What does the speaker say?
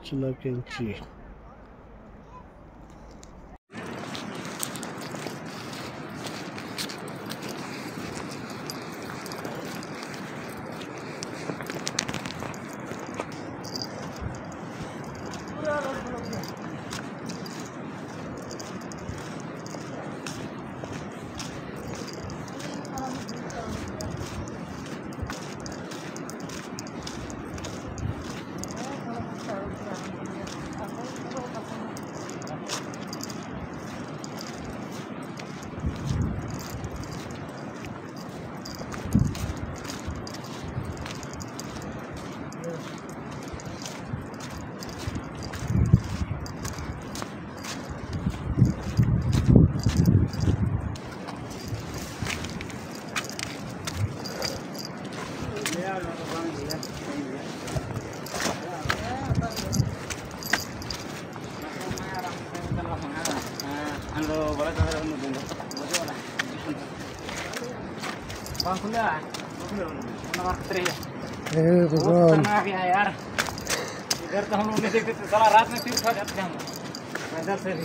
Cila Kenchi. Bang kuliah. Nomor 3. भगवान तनाव है यार इधर तो हम लोग ने देखे थे साला रात में फिर खा जाते हम इधर से भी